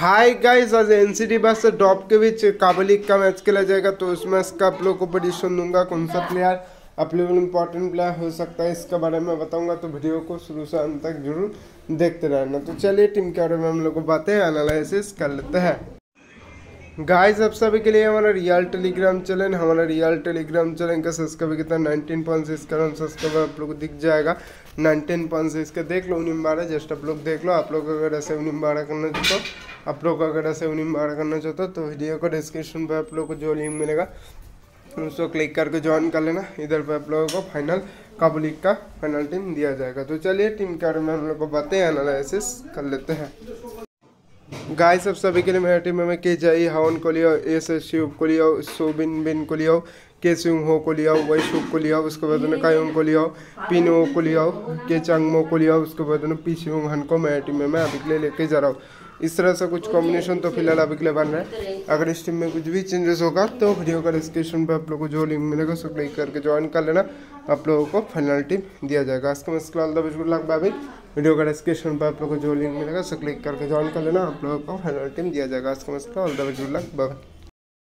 हाय guys आज N C D बस डॉप के बीच काबलिक का मैच खेला जाएगा तो उसमें इसका आप लोग को पोजिशन दूँगा कौन सा प्लेयर आप इंपॉर्टेंट प्लेयर हो सकता है, इसके बारे में बताऊँगा तो वीडियो को शुरू से अंत तक ज़रूर देखते रहना। तो चलिए टीम के बारे में हम लोग को बातें एनालिसिस कर लेते हैं। गाइस अब सभी के लिए हमारा रियल टेलीग्राम चैनल हमारा रियल टेलीग्राम चैनल का सब्सक्राइब कितना? Nineteen point six crore subscriber आप लोग को दिख जाएगा। नाइनटीन पॉइंट सिक्स का देख लो, उन्हीं बारह जस्ट आप लोग देख लो। आप लोग अगर ऐसे उन्हीं बारह करना चाहते हो, आप लोग अगर ऐसे उन्हीं बारह करना चाहते हो तो वीडियो को डिस्क्रिप्शन पर आप लोग को जो लिंक मिलेगा, उसको क्लिक करके ज्वाइन कर लेना। इधर पर आप लोगों को फाइनल काबुलिक का फाइनल टीम दिया जाएगा। तो चलिए टीम के बारे में हम लोग को बातें एनालिसिस कर लेते हैं। गाय सब सभी के लिए मेरा टीम में के जाई हवन को लियो एस शिव को लियो, सोबिन बिन को लिया के सिंह हो को लिया वही शुभ को लिया उसके बाद में कायोंग को लिया पिनो को लिया के चंगमो को लिया उसके बाद में पी सिंह हन को मैं टीम में, मैं अभी के लिए लेके जा रहा हूँ। इस तरह से कुछ कॉम्बिनेशन तो फ़िलहाल अभी के लिए बन रहा है। अगर इस टीम में कुछ भी चेंजेस होगा तो वीडियो का डिस्क्रिप्शन पर आप लोग को जो लिंक मिलेगा, उसको क्लिक करके ज्वाइन कर लेना। आप लोगों को फाइनल टीम दिया जाएगा। आज का मैं all the best good luck video का डिस्क्रिप्शन पर आप लोग को जो लिंक मिलेगा, उसको क्लिक करके ज्वाइन कर लेना। आप लोगों को फाइनल टीम दिया जाएगा। आज का मैं all the best good luck bye